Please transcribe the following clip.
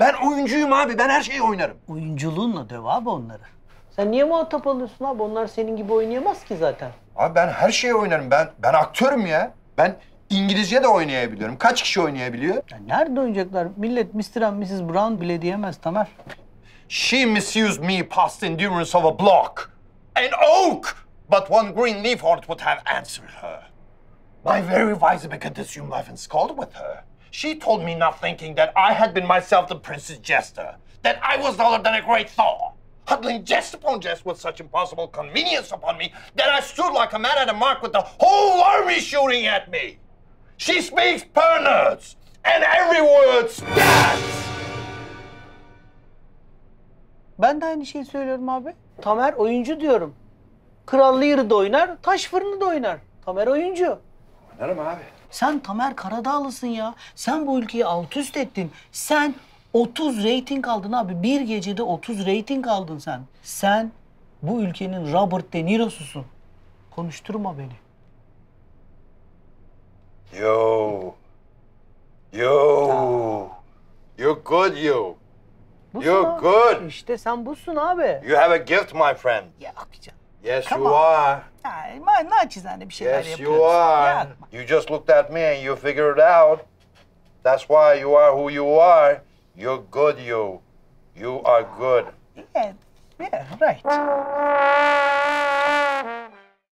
Ben oyuncuyum abi. Ben her şeyi oynarım. Oyunculuğunla döv abi onları. Sen niye muhatap alıyorsun abi? Onlar senin gibi oynayamaz ki zaten. Abi ben her şeyi oynarım. Ben ben aktörüm ya. Ben İngilizce de oynayabiliyorum. Kaç kişi oynayabiliyor? Ya nerede oynayacaklar? Millet Mr. and Mrs. Brown bile diyemez Tamer. She misused me past endurance of a block. An oak! But one green leaf heart would have answered her. My very wise assume life and scold with her. She told me not thinking that I had been myself the prince's jester, that I was taller than a great Thor, huddling jest upon jest with such impossible convenience upon me that I stood like a man at a mark with the whole army shooting at me. She speaks pernerds, and every word stabs. Ben de aynı şeyi söylüyorum abi. Tamer oyuncu diyorum. Krallı Yarı'da oynar, taş fırını da oynar. Tamer oyuncu. Oynarım abi. Sen Tamer Karadağlısın ya. Sen bu ülkeyi alt üst ettin. Sen 30 reyting aldın abi. Bir gecede 30 reyting aldın sen. Sen bu ülkenin Robert De Niro'susun. Konuşturma beni. Yo. Yo. You're good, you. Busun You're abi. good. İşte sen busun abi. You have a gift, my friend. Yok canım. Yes, Come you on. are. Ya, naçizane bir şeyler Yes, you are. You just looked at me and you figured it out. That's why you are who you are. You're good, you. You are good. Yeah, yeah, right.